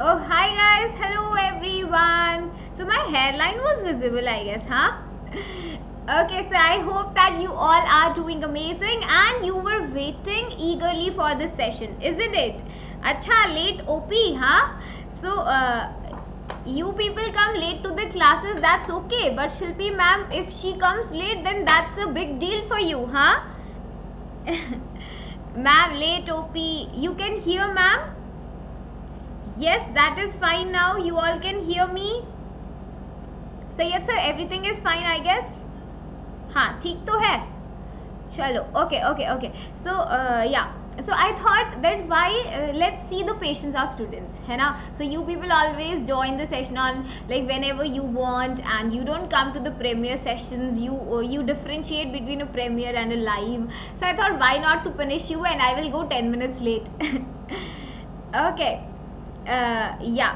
Oh, hi guys. Hello everyone. So my hairline was visible, I guess, huh? okay, so I hope that you all are doing amazing and you were waiting eagerly for this session, isn't it? Acha, late OP, huh? So, uh, you people come late to the classes, that's okay. But Shilpi ma'am, if she comes late, then that's a big deal for you, huh? ma'am, late OP. You can hear ma'am? Yes, that is fine now. You all can hear me? Sayyid sir, everything is fine, I guess. हाँ ठीक तो है चलो okay okay okay सो या so i thought that why uh, let's see the patience of students है ना so you people always join the session on like whenever you want and you don't come to the premiere sessions you uh, you differentiate between a premiere and a live so i thought why not to punish you and i will go 10 minutes late okay या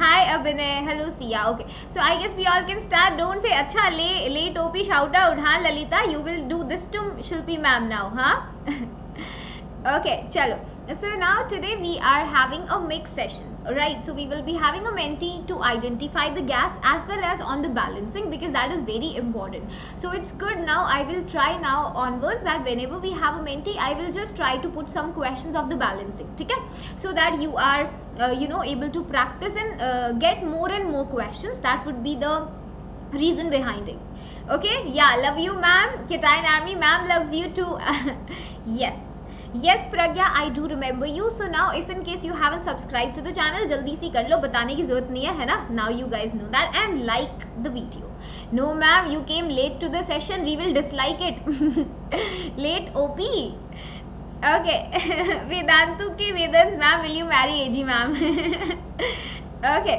hi abhinay hello siya okay so i guess we all can start don't say acha le le topi shout out ha lalita you will do this to shilpi ma'am now huh okay chalo so now today we are having a mix session right so we will be having a mentee to identify the gas as well as on the balancing because that is very important so it's good now i will try now onwards that whenever we have a mentee i will just try to put some questions of the balancing okay so that you are uh, you know able to practice and uh, get more and more questions that would be the reason behind it okay yeah love you ma'am Katine army ma'am loves you too yes yes Pragya I do remember you so now if in case you haven't subscribe to the channel जल्दी से कर लो बताने की जरूरत नहीं है है ना now you guys know that and like the video no ma'am you came late to the session we will dislike it late OP okay Vedantu के वेदर्स ma'am will you marry AG ma'am okay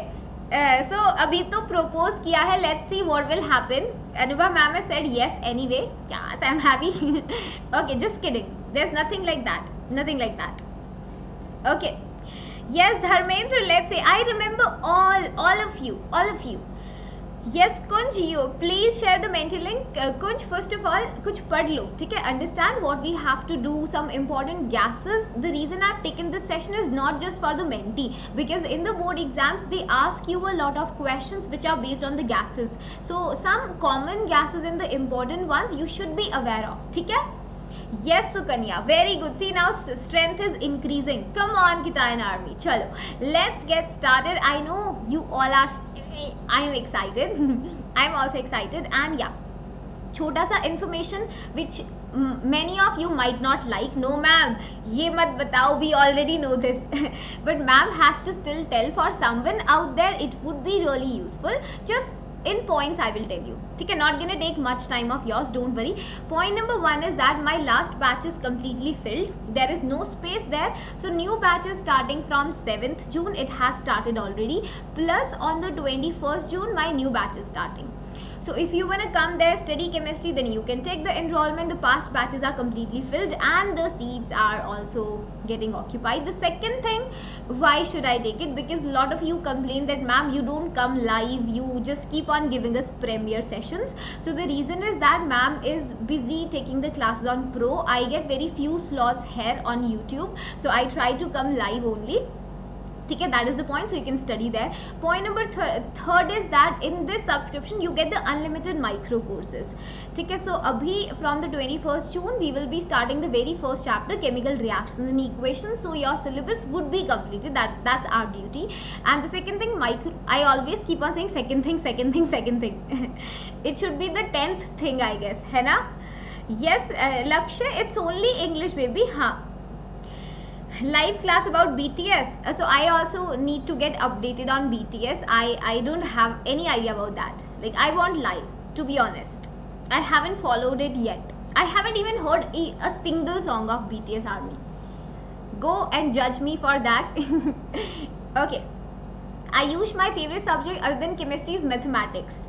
so uh, अभी तो propose किया है let's see what will happen Anubha ma'am has said yes anyway yes I am happy okay just kidding there is nothing like that nothing like that okay yes Dharmendra let's say I remember all all of you all of you Yes, Kunj, please share the mentee link. Uh, Kunj, first of all, kuch padlo, okay? Understand what we have to do, some important gases. The reason I've taken this session is not just for the mentee because in the board exams, they ask you a lot of questions which are based on the gases. So, some common gases and the important ones you should be aware of, okay? Yes, Sukanya. Very good. See, now strength is increasing. Come on, Kitayan Army. Chalo. Let's get started. I know you all are i am excited i'm also excited and yeah छोटा सा information which many of you might not like no ma'am ye mat batao we already know this but ma'am has to still tell for someone out there it would be really useful just in points I will tell you. Okay, not gonna take much time of yours, don't worry. Point number one is that my last batch is completely filled. There is no space there. So new batch is starting from 7th June. It has started already. Plus on the 21st June, my new batch is starting. So if you want to come there, study chemistry, then you can take the enrollment. The past batches are completely filled and the seats are also getting occupied. The second thing, why should I take it? Because a lot of you complain that ma'am, you don't come live. You just keep on giving us premiere sessions. So the reason is that ma'am is busy taking the classes on pro. I get very few slots here on YouTube. So I try to come live only. ठीक है that is the point so you can study there point number third is that in this subscription you get the unlimited micro courses ठीक है so अभी from the twenty first June we will be starting the very first chapter chemical reaction in equation so your syllabus would be completed that that's our duty and the second thing micro I always keep on saying second thing second thing second thing it should be the tenth thing I guess है ना yes Lakshya it's only English baby भी हाँ live class about BTS. Uh, so I also need to get updated on BTS. I, I don't have any idea about that. Like I want live, to be honest. I haven't followed it yet. I haven't even heard a, a single song of BTS Army. Go and judge me for that. okay. I use my favorite subject other than chemistry is mathematics.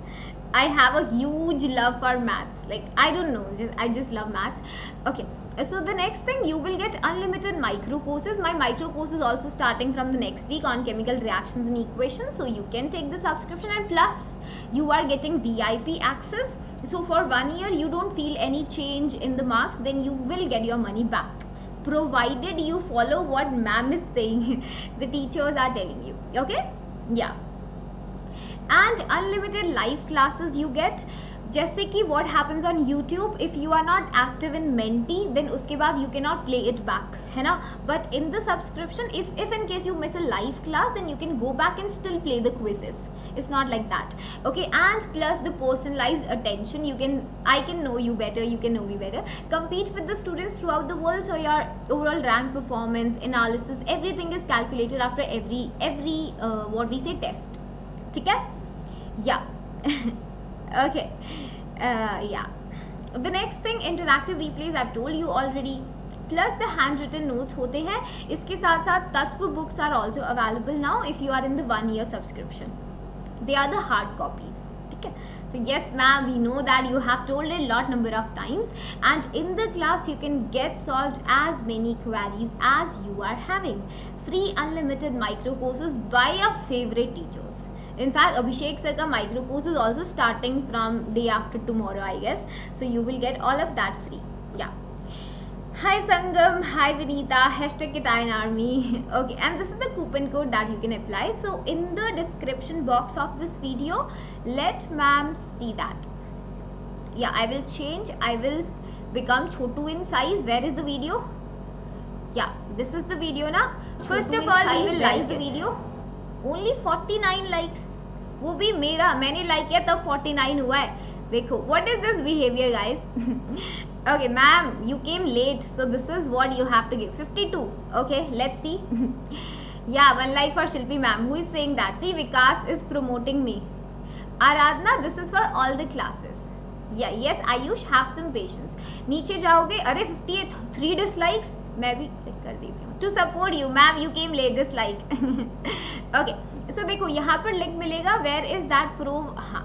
I have a huge love for maths. Like I don't know, I just love maths. Okay, so the next thing you will get unlimited micro courses. My micro course is also starting from the next week on chemical reactions and equations. So you can take the subscription and plus you are getting VIP access. So for one year you don't feel any change in the marks, then you will get your money back provided you follow what ma'am is saying the teachers are telling you okay yeah and unlimited live classes you get जैसे कि what happens on YouTube if you are not active in mentee then उसके बाद you can not play it back है ना but in the subscription if if in case you miss a live class then you can go back and still play the quizzes it's not like that okay and plus the personalized attention you can i can know you better you can know me better compete with the students throughout the world so your overall rank performance analysis everything is calculated after every every uh, what we say test ठीक है yeah okay yeah the next thing interactive replays I told you already plus the handwritten notes होते हैं इसके साथ साथ Tatva books are also available now if you are in the one year subscription they are the hard copies ठीक है so yes ma'am we know that you have told a lot number of times and in the class you can get solve as many queries as you are having free unlimited micro courses by a favourite teachers in fact abhishek sir the micro course is also starting from day after tomorrow i guess so you will get all of that free yeah Hi Sangam, hi Vinita, hashtag Italian Army. okay, and this is the coupon code that you can apply. So, in the description box of this video, let ma'am see that. Yeah, I will change. I will become Chotu in size. Where is the video? Yeah, this is the video now. First of all, we will like the video. Only forty nine likes वो भी मेरा मैंने like किया तब forty nine हुआ है देखो what is this behaviour guys okay ma'am you came late so this is what you have to give fifty two okay let see yeah one like for Shilpi ma'am who is saying that see Vikas is promoting me Aradhana this is for all the classes yeah I Ayush have some patience नीचे जाओगे अरे fifty three dislikes मैं भी click कर दी हूँ to support you ma'am you came late this like okay so देखो यहाँ पर लिंक मिलेगा वेयर इज दैट प्रूव हाँ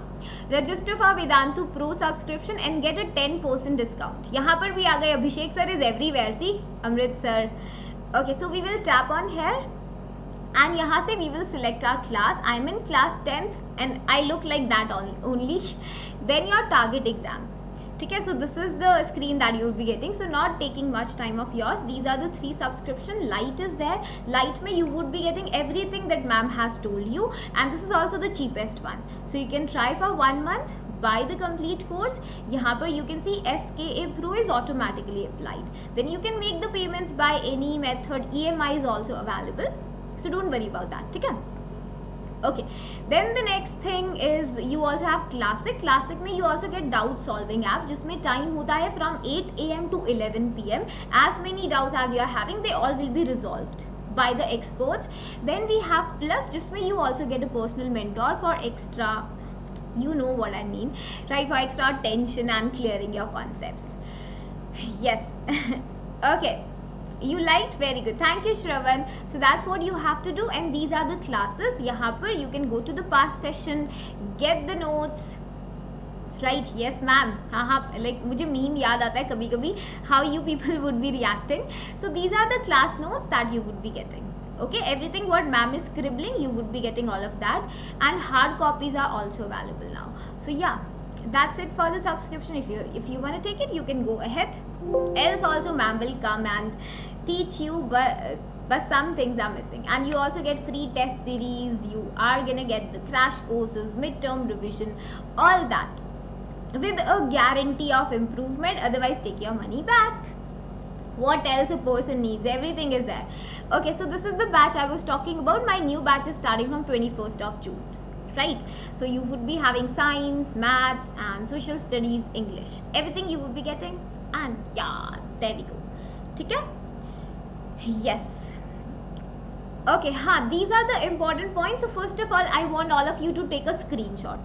register for Vedantu pro subscription and get a ten percent discount यहाँ पर भी आ गए Abhishek sir is everywhere see sir okay so we will tap on here and यहाँ से we will select our class I am in class tenth and I look like that only then your target exam है so this is the screen that you will be getting so not taking much time of yours these are the three subscription light is there light में you would be getting everything that ma'am has told you and this is also the cheapest one so you can try for one month buy the complete course यहाँ पर you can see SKA Pro is automatically applied then you can make the payments by any method EMI is also available so don't worry about that ठीक है okay then the next thing is you also have classic classic में you also get doubt solving app जिसमें time होता है from 8 am to 11 pm as many doubts as you are having they all will be resolved by the experts then we have plus जिसमें you also get a personal mentor for extra you know what I mean right for extra attention and clearing your concepts yes okay you liked very good thank you shravan so that's what you have to do and these are the classes yahan par you can go to the past session get the notes right yes ma'am हाँ हाँ like मुझे meme याद आता है कभी कभी how you people would be reacting so these are the class notes that you would be getting okay everything what ma'am is scribbling you would be getting all of that and hard copies are also available now so yeah that's it for the subscription if you if you want to take it you can go ahead else also ma'am will come and teach you but but some things are missing and you also get free test series you are gonna get the crash courses midterm revision all that with a guarantee of improvement otherwise take your money back what else a person needs everything is there okay so this is the batch i was talking about my new batch is starting from 21st of june right so you would be having science maths and social studies english everything you would be getting and yeah there we go ticket yes okay huh these are the important points so first of all i want all of you to take a screenshot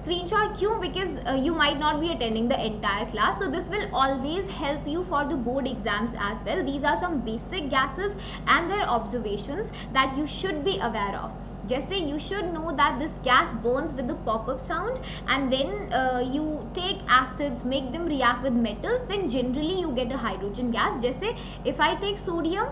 screenshot you because uh, you might not be attending the entire class so this will always help you for the board exams as well these are some basic gases and their observations that you should be aware of just say you should know that this gas burns with the pop-up sound and then uh, you take acids, make them react with metals, then generally you get a hydrogen gas. Just say if I take sodium,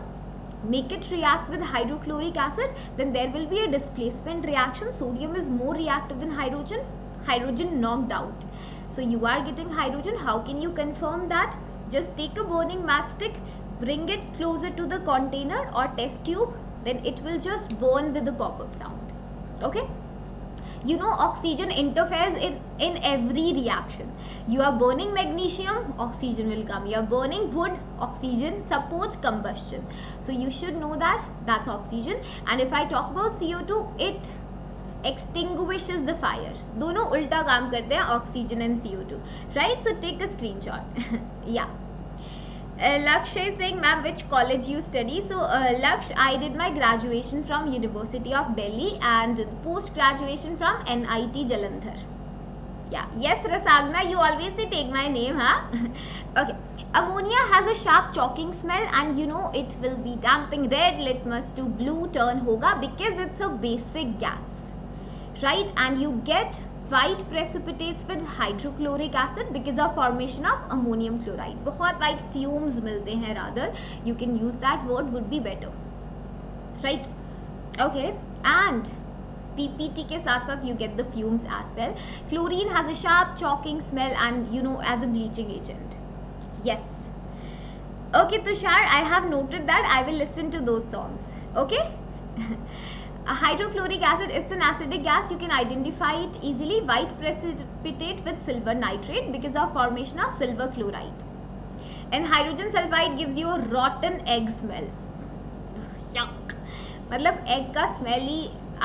make it react with hydrochloric acid, then there will be a displacement reaction. Sodium is more reactive than hydrogen, hydrogen knocked out. So you are getting hydrogen. How can you confirm that? Just take a burning matchstick, bring it closer to the container or test tube then it will just burn with the pop-up sound okay you know oxygen interferes in in every reaction you are burning magnesium oxygen will come you are burning wood oxygen supports combustion so you should know that that's oxygen and if i talk about co2 it extinguishes the fire dono ulta kaam karte hain oxygen and co2 right so take a screenshot yeah uh, Lakshya is saying, ma'am, which college you study? So uh, Laksh, I did my graduation from University of Delhi and post graduation from NIT Jalandhar. Yeah, yes Rasagna, you always say take my name, huh? Okay. Ammonia has a sharp choking smell and you know it will be damping red litmus to blue turn hoga because it's a basic gas, right? And you get white precipitates with hydrochloric acid because of formation of ammonium chloride बहुत white fumes मिलते हैं rather you can use that word would be better right okay and PPT के साथ साथ you get the fumes as well chlorine has a sharp choking smell and you know as a bleaching agent yes okay tushar I have noted that I will listen to those songs okay A hydrochloric acid is an acidic gas you can identify it easily white precipitate with silver nitrate because of formation of silver chloride and hydrogen sulfide gives you a rotten egg smell yuck मतलब egg का smell ही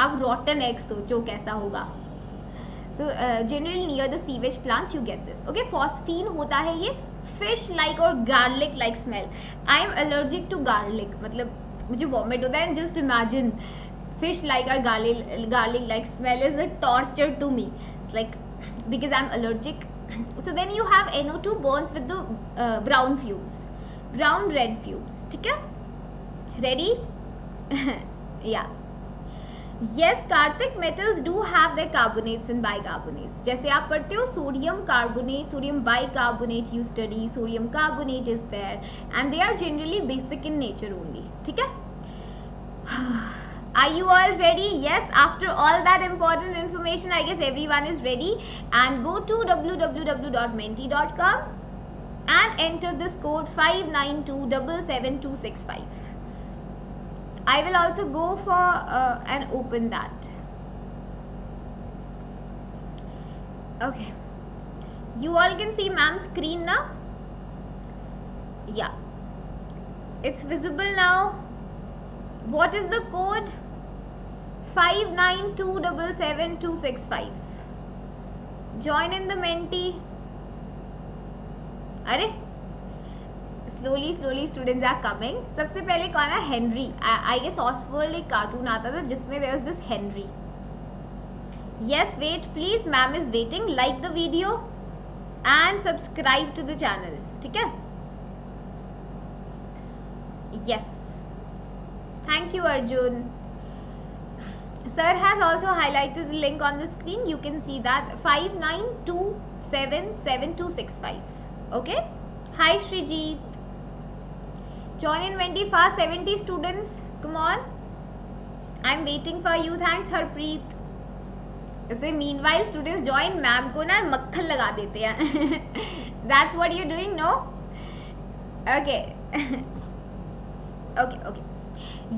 आप rotten egg सोचो कैसा होगा so uh, generally near the sewage plants you get this okay phosphine होता है ये fish like or garlic like smell I am allergic to garlic मतलब मुझे vomit होता है and just imagine fish like or garlic, garlic like smell is a torture to me. It's like because I'm allergic. so then you have NO2 bonds with the uh, brown fumes, brown red fumes. Okay? Ready? yeah. yes kartik metals do have their carbonates and bicarbonates jaise aap padhte ho sodium carbonate sodium bicarbonate you study sodium carbonate is there and they are generally basic in nature only theek hai are you all ready yes after all that important information i guess everyone is ready and go to www.menti.com and enter this code 5927265 i will also go for uh, and open that okay you all can see ma'am's screen now yeah it's visible now what is the code five nine two double seven two six five join in the Menti अरे slowly slowly students are coming सबसे पहले कौन है Henry I guess Oswald एक cartoon आता था जिसमें there this Henry yes wait please ma'am is waiting like the video and subscribe to the channel ठीक है yes thank you Arjun Sir has also highlighted the link on the screen. You can see that 59277265. Okay. Hi Shrijit. Join in Wendy fast 70 students. Come on. I'm waiting for you. Thanks Harpreet. meanwhile students join, ma'am. Ma'am को ना laga dete देते That's what you're doing, no? Okay. Okay. Okay.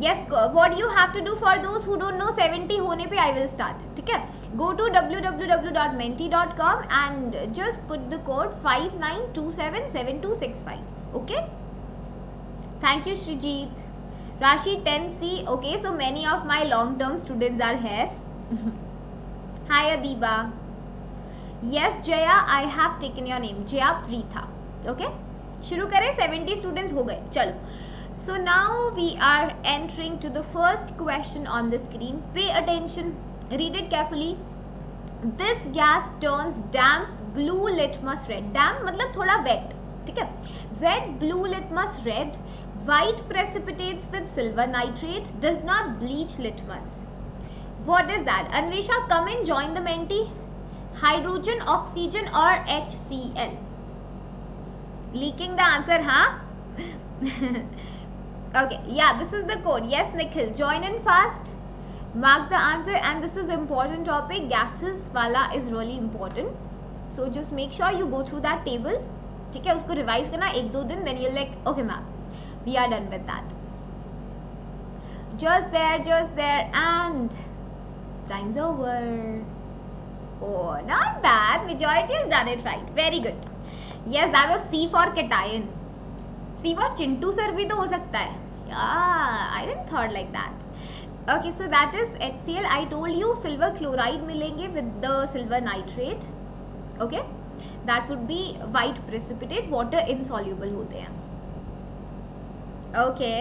Yes what you have to do for those who don't know seventy होने पे I will start ठीक है go to W W W dot Menti dot com and just put the code five nine two seven seven two six five okay thank you Sreejith Rashi ten see okay so many of my long term students are here hi Adiba yes Jaya I have taken your name Jaya Preetha okay शुरू करें seventy students हो गए चलो So now we are entering to the first question on the screen. Pay attention, read it carefully. This gas turns damp blue litmus red. Damp मतलब थोड़ा wet, ठीक Wet blue litmus red. White precipitates with silver nitrate. Does not bleach litmus. What is that? Anvesha, come and join the mentee. Hydrogen, oxygen or HCl? Leaking the answer, huh? okay yeah this is the code yes nikhil join in fast mark the answer and this is important topic gases wala is really important so just make sure you go through that table ठीक है उसको revise करना एक दो दिन then you like okay ma'am we are done with that just there just there and time's over oh not bad majority has done it right very good yes that was c for cation सिवा Chintu sir भी तो हो सकता है I didn't thought like that okay so that is H C L I told you silver chloride मिलेंगे with the silver nitrate okay that would be white precipitate water insoluble होते हैं okay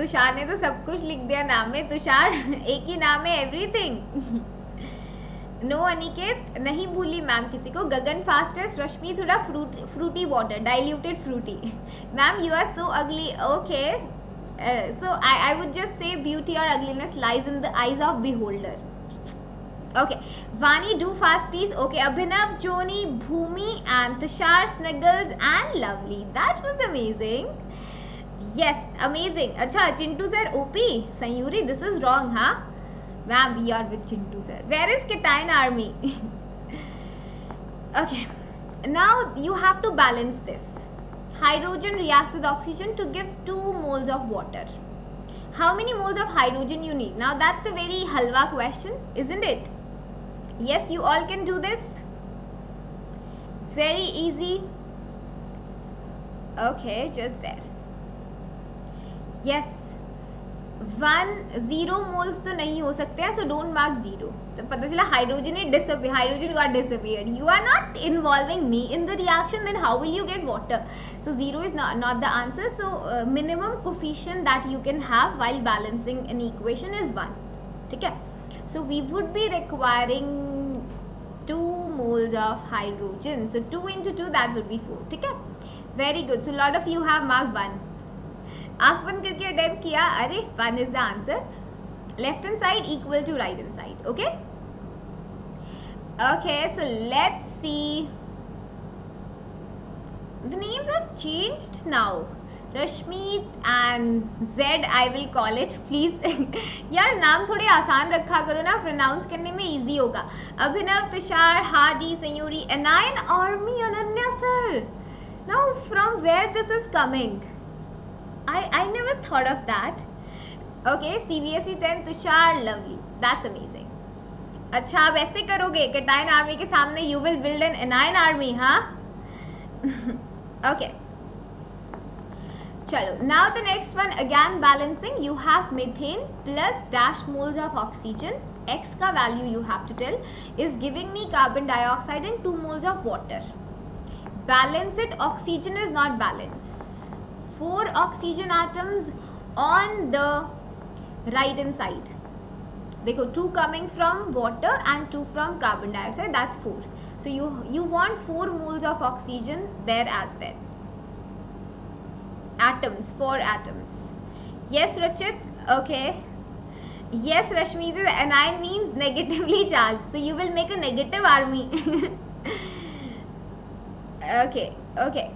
Tushar ने तो सब कुछ लिख दिया नाम में तुषार एक ही नाम है एवरीथिंग नो अनिकेत नहीं भूली मैम किसी को गगन फास्टेस्ट रश्मि थोड़ा fruit Frooti water diluted Frooti ma'am you are so ugly okay so I I would just say beauty और ugliness lies in the eyes of beholder okay Vani do fast please okay Abhinav Joni Bhoomi and Tushar snuggles and lovely that was amazing yes amazing अच्छा Chintu sir OP Sayuri this is wrong हाँ Wham, we are with Chintu sir. Where is Kitine army? okay, now you have to balance this. Hydrogen reacts with oxygen to give 2 moles of water. How many moles of hydrogen you need? Now that's a very halwa question, isn't it? Yes, you all can do this. Very easy. Okay, just there. Yes, one zero moles तो नहीं हो सकते हैं so don't mark zero तो पता चला hydrogen he disappear hydrogen got disappear you are not involving me in the reaction then how will you get water so zero is not the answer so minimum कोफिशियन that you can have while balancing an equation is one ठीक है so we would be requiring to moles of hydrogen so two into two that would B four ठीक है very good so lot of you have mark one आंख बंद करके attempt किया अरे one is the answer left hand side equal to right hand side okay okay so let's see the names have changed now Rashmeet and Z I will call it please यार नाम थोड़े आसान रखा करो ना pronounce करने में easy होगा Abhinav Tushar Haji Sayuri anion army Ananya sir now from where this is coming I, I never thought of that. Okay, CBSE then Tushar, lovely. That's amazing. अच्छा आप ऐसे करोगे कटाइन आर्मी के सामने you will build an anion army हाँ okay चलो now the next one again balancing you have methane plus dash moles of oxygen X का value you have to tell is giving me carbon dioxide and two moles of water balance it oxygen is not balanced four oxygen atoms on the right hand side. They go two coming from water and two from carbon dioxide that's four. So you, you want four moles of oxygen there as well. Atoms, four atoms. Yes Rachit, okay. Yes Rashmi, the anion means negatively charged. So you will make a negative army. okay, okay.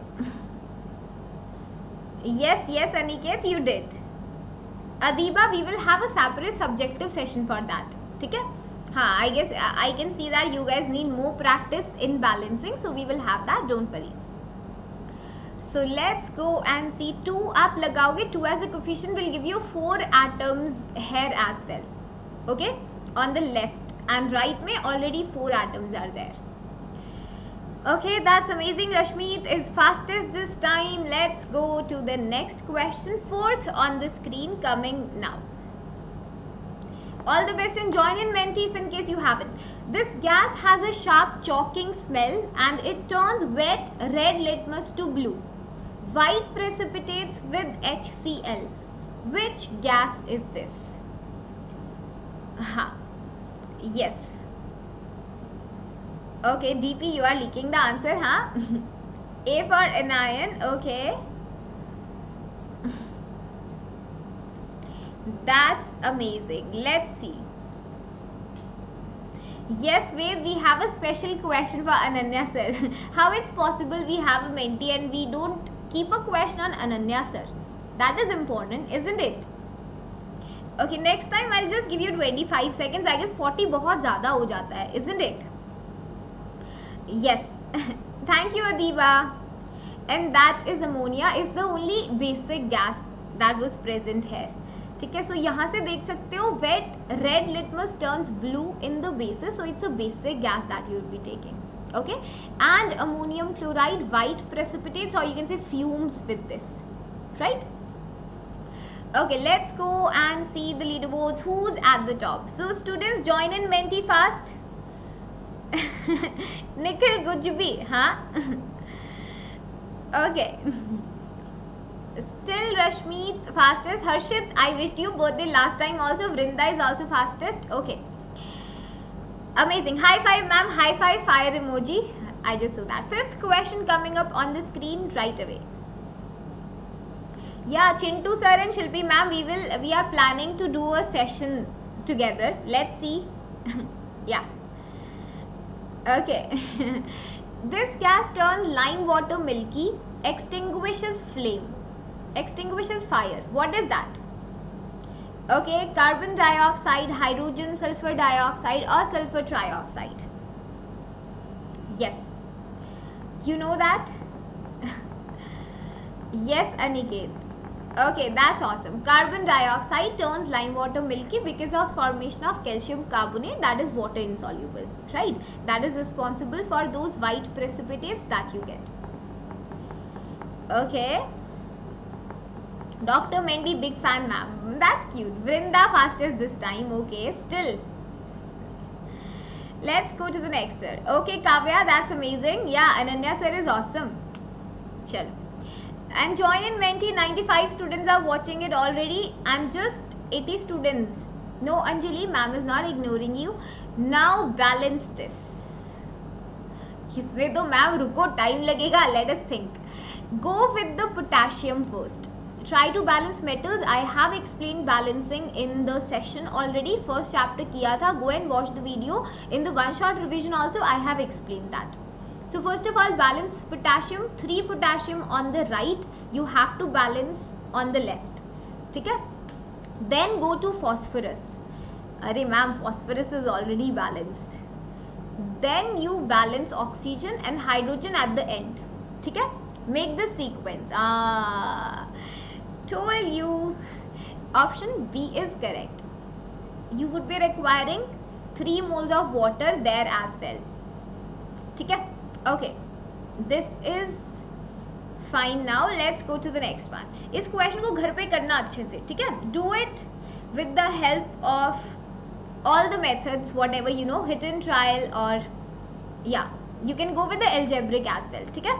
Yes, yes, Aniket, you did. Adiba, we will have a separate subjective session for that. theek hai ha i guess i can see that you guys need more practice in balancing so we will have that don't worry so let's go and see two आप lagaoge two as a coefficient will give you four atoms here as well okay on the left and right में already four atoms are there Okay, that's amazing. Rashmeet is fastest this time. Let's go to the next question. Fourth on the screen coming now. All the best and join in Menteef in case you haven't. This gas has a sharp chalking smell and it turns wet red litmus to blue. White precipitates with HCl. Which gas is this? Aha. Yes. Okay, DP, you are leaking the answer, ha huh? A for anion, okay. That's amazing. Let's see. Yes, we we have a special question for Ananya sir. How it's possible we have a mentee and we don't keep a question on Ananya sir? That is important, isn't it? Okay, next time I'll just give you 25 seconds. I guess 40 bahut zyada ho jata hai isn't it? Yes. Thank you, Adiba. and that is ammonia is the only basic gas that was present here ठीक है so यहाँ से देख सकते हो wait red litmus turns blue in the basis so it's a basic gas that you will be taking okay and ammonium chloride white precipitates or you can say fumes with this right okay let's go and see the leaderboards who's at the top so students join in menti fast Nikhil गुजबी huh? okay still Rashmeet fastest Harshit I wished you both the last time also Vrinda is also fastest okay amazing high five ma'am high five fire emoji I just saw that fifth question coming up on the screen right away yeah Chintu sir and Shilpi ma'am we will we are planning to do a session together let's see yeah Okay. this gas turns lime water milky, extinguishes flame, extinguishes fire. What is that? Okay, carbon dioxide, hydrogen sulfur dioxide or sulfur trioxide. Yes. You know that? yes, Aniket. Okay, that's awesome. Carbon dioxide turns lime water milky because of formation of calcium carbonate that is water insoluble, right? That is responsible for those white precipitates that you get. Okay. Dr. Mendy, big fan ma'am. Hmm, that's cute. Vrinda fastest this time. Okay, still let's go to the next sir okay kavya that's amazing yeah ananya sir is awesome Chill And join in Menti. 95 students are watching it already. I'm just 80 students. No, Anjali, ma'am is not ignoring you. Now balance this. इसमें तो ma'am रुको time लगेगा let us think go with the potassium first try to balance metals i have explained balancing in the session already first chapter kiya tha go and watch the video in the one shot revision also i have explained that so first of all balance potassium, 3 potassium on the right, you have to balance on the left. Okay? Then go to phosphorus. Array ma'am, phosphorus is already balanced. Then you balance oxygen and hydrogen at the end. Okay? Make the sequence. Ah, told you. Option B is correct. You would be requiring 3 moles of water there as well. Okay? okay this is fine now let's go to the next one इस question को घर पे करना अच्छे से ठीक है do it with the help of all the methods whatever you know hit in trial और या you can go with the algebraic as well ठीक है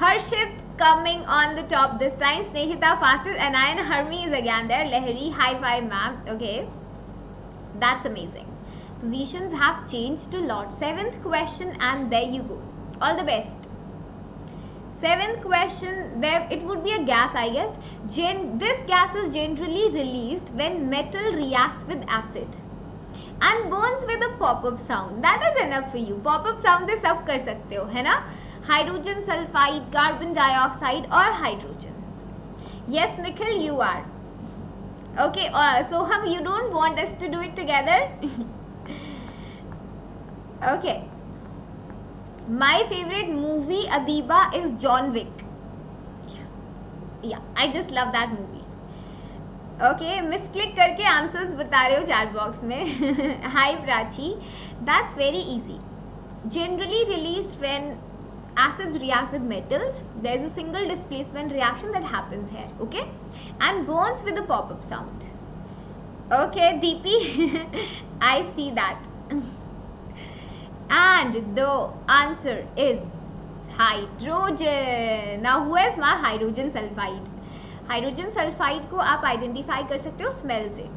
Harshit coming on the top this time snehita fastest and i and harmi is again there lehri high five ma'am okay that's amazing Positions have changed a lot. Seventh question and there you go. All the best. Seventh question, there it would be a gas I guess. Gen this gas is generally released when metal reacts with acid and burns with a pop-up sound. That is enough for you. Pop-up sound से सब कर सकते हो है ना hydrogen sulfide, carbon dioxide or hydrogen? Yes, Nikhil, you are. Okay, uh, so hum, you don't want us to do it together? okay. My favorite movie, Adiba, is John Wick. Yeah, I just love that movie. Okay miss click करके answers बता रहे हो chat box में hi Prachi that's very easy generally release when acids react with metals there is a single displacement reaction that happens here okay and burns with a pop-up sound okay dp i see that and the answer is hydrogen now who is my hydrogen sulfide hydrogen sulfide ko aap identify kar sakte ho smell se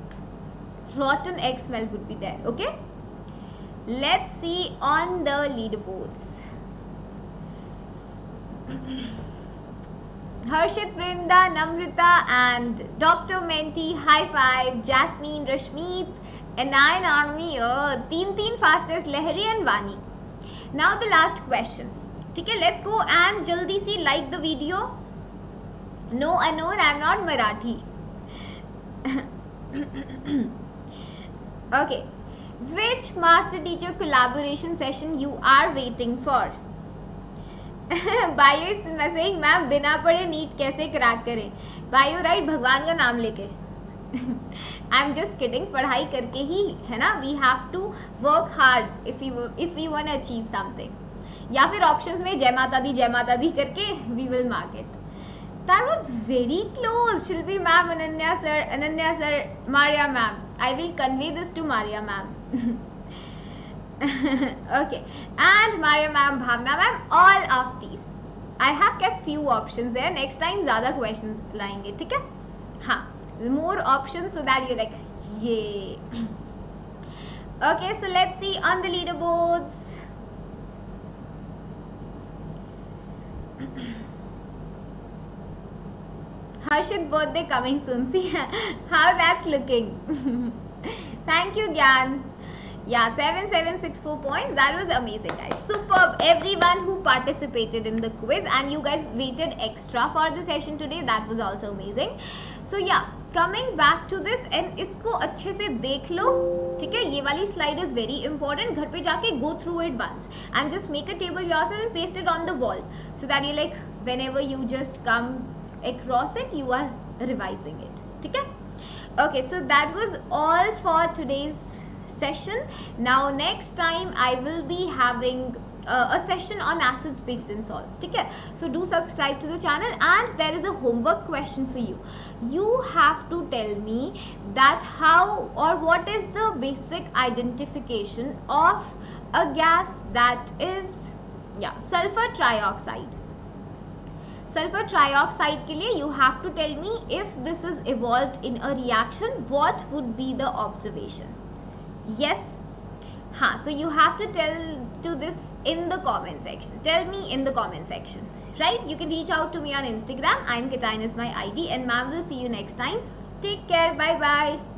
rotten egg smell would be there okay let's see on the leaderboards Harshit Vrinda, Namrita and Dr. Menti, High Five, Jasmine, Rashmeet, Anine Army Earth, uh, तीन तीन fastest Lahari and Vani now the last question ठीक है let's go and जल्दी see like the video no अनोर I am not Marathi okay which master teacher collaboration session you are waiting for bio इस सही ma'am बिना पढ़े NEET कैसे crack करें bio right भगवान का नाम लेके आई एम जस्ट किडिंग पढ़ाई करके ही है ना we have to work hard if you if you want achieve something या फिर ऑप्शंस में जय माता दी जय माता दी करके we will mark it that was very close shilpi ma'am ananya sir ananya sir maria ma'am i will convey this to maria ma'am okay and maria ma'am bhavna ma'am all of these i have kept few options there next time zyada questions layenge theek hai ha more options so that you're like yay okay so let's see on the leaderboards Harshit birthday coming soon. See how that's looking. Thank you, Gyan. Yeah, 7764 points. That was amazing, guys. Superb. Everyone who participated in the quiz and you guys waited extra for the session today. That was also amazing. So, yeah coming back to this and इसको अच्छे से देख लो ठीक है ये वाली slide is very important घर पे जाके go through it once and just make a table your and paste it on the wall so that you like whenever you just come across it you are revising it ठीक है okay so that was all for today's session now next time i will be having uh, a session on acids bases and salts ठीक है so do subscribe to the channel and there is a homework question for you you have to tell me that how or what is the basic identification of a gas that is yeah sulfur trioxide sulfur trioxide के लिए you have to tell me if this is evolved in a reaction what would be the observation yes हाँ so you have to tell to this in the comment section. Tell me in the comment section. Right? You can reach out to me on Instagram. I'm Katain is my ID and ma'am will see you next time. Take care. Bye bye.